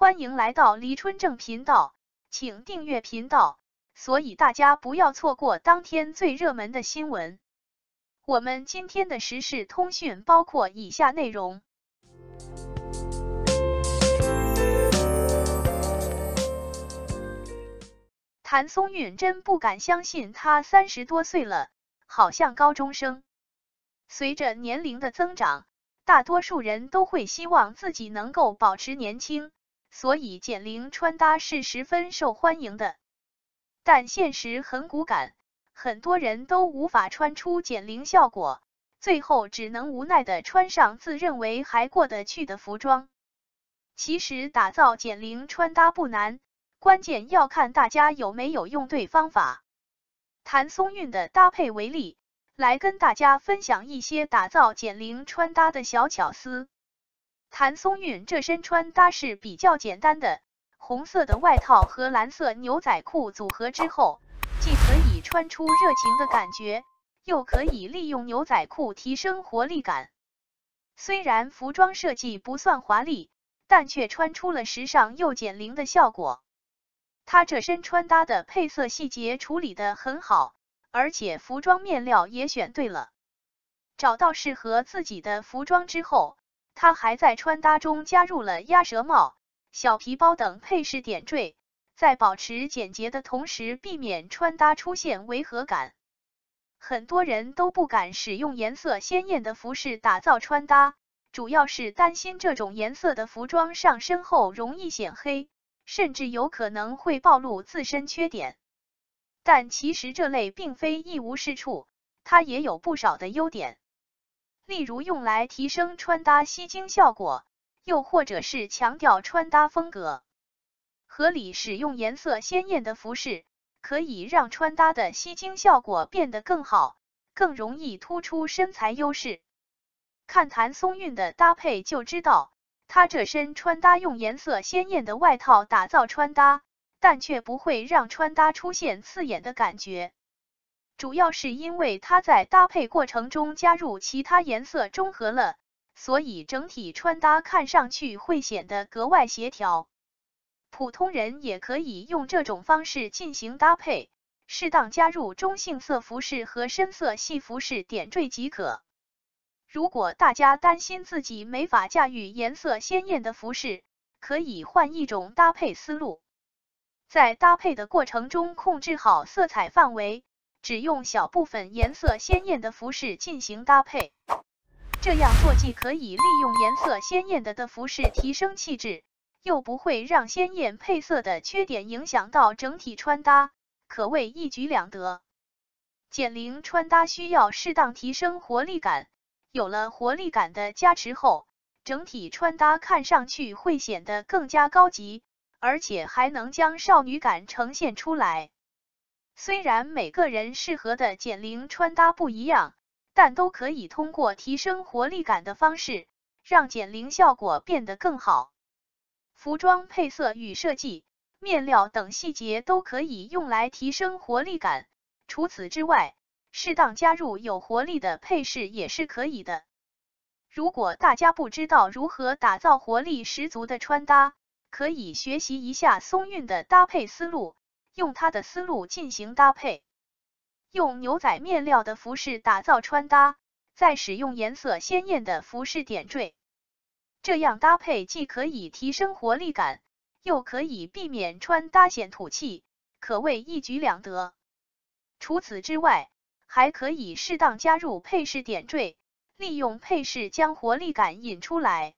欢迎来到黎春正频道，请订阅频道，所以大家不要错过当天最热门的新闻。我们今天的时事通讯包括以下内容：谭松韵真不敢相信，她三十多岁了，好像高中生。随着年龄的增长，大多数人都会希望自己能够保持年轻。所以减龄穿搭是十分受欢迎的，但现实很骨感，很多人都无法穿出减龄效果，最后只能无奈的穿上自认为还过得去的服装。其实打造减龄穿搭不难，关键要看大家有没有用对方法。谭松韵的搭配为例，来跟大家分享一些打造减龄穿搭的小巧思。谭松韵这身穿搭是比较简单的，红色的外套和蓝色牛仔裤组合之后，既可以穿出热情的感觉，又可以利用牛仔裤提升活力感。虽然服装设计不算华丽，但却穿出了时尚又减龄的效果。她这身穿搭的配色细节处理的很好，而且服装面料也选对了。找到适合自己的服装之后。他还在穿搭中加入了鸭舌帽、小皮包等配饰点缀，在保持简洁的同时，避免穿搭出现违和感。很多人都不敢使用颜色鲜艳的服饰打造穿搭，主要是担心这种颜色的服装上身后容易显黑，甚至有可能会暴露自身缺点。但其实这类并非一无是处，它也有不少的优点。例如用来提升穿搭吸睛效果，又或者是强调穿搭风格。合理使用颜色鲜艳的服饰，可以让穿搭的吸睛效果变得更好，更容易突出身材优势。看谭松韵的搭配就知道，她这身穿搭用颜色鲜艳的外套打造穿搭，但却不会让穿搭出现刺眼的感觉。主要是因为它在搭配过程中加入其他颜色中和了，所以整体穿搭看上去会显得格外协调。普通人也可以用这种方式进行搭配，适当加入中性色服饰和深色系服饰点缀即可。如果大家担心自己没法驾驭颜色鲜艳的服饰，可以换一种搭配思路，在搭配的过程中控制好色彩范围。只用小部分颜色鲜艳的服饰进行搭配，这样做既可以利用颜色鲜艳的的服饰提升气质，又不会让鲜艳配色的缺点影响到整体穿搭，可谓一举两得。减龄穿搭需要适当提升活力感，有了活力感的加持后，整体穿搭看上去会显得更加高级，而且还能将少女感呈现出来。虽然每个人适合的减龄穿搭不一样，但都可以通过提升活力感的方式，让减龄效果变得更好。服装配色与设计、面料等细节都可以用来提升活力感。除此之外，适当加入有活力的配饰也是可以的。如果大家不知道如何打造活力十足的穿搭，可以学习一下松韵的搭配思路。用他的思路进行搭配，用牛仔面料的服饰打造穿搭，再使用颜色鲜艳的服饰点缀，这样搭配既可以提升活力感，又可以避免穿搭显土气，可谓一举两得。除此之外，还可以适当加入配饰点缀，利用配饰将活力感引出来。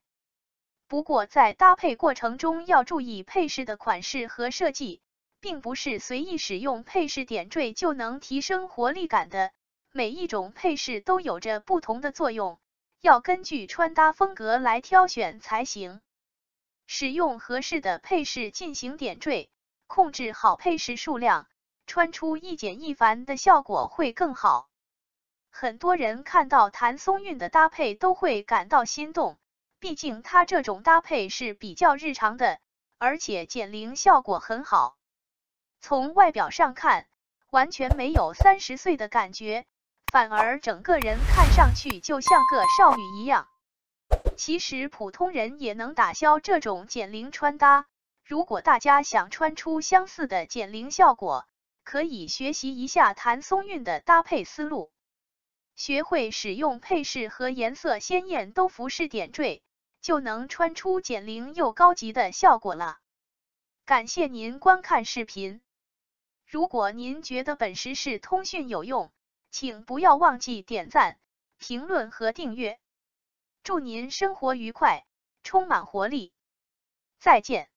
不过在搭配过程中要注意配饰的款式和设计。并不是随意使用配饰点缀就能提升活力感的，每一种配饰都有着不同的作用，要根据穿搭风格来挑选才行。使用合适的配饰进行点缀，控制好配饰数量，穿出一简一繁的效果会更好。很多人看到谭松韵的搭配都会感到心动，毕竟她这种搭配是比较日常的，而且减龄效果很好。从外表上看，完全没有三十岁的感觉，反而整个人看上去就像个少女一样。其实普通人也能打消这种减龄穿搭。如果大家想穿出相似的减龄效果，可以学习一下谭松韵的搭配思路，学会使用配饰和颜色鲜艳都服饰点缀，就能穿出减龄又高级的效果了。感谢您观看视频。如果您觉得本实时通讯有用，请不要忘记点赞、评论和订阅。祝您生活愉快，充满活力！再见。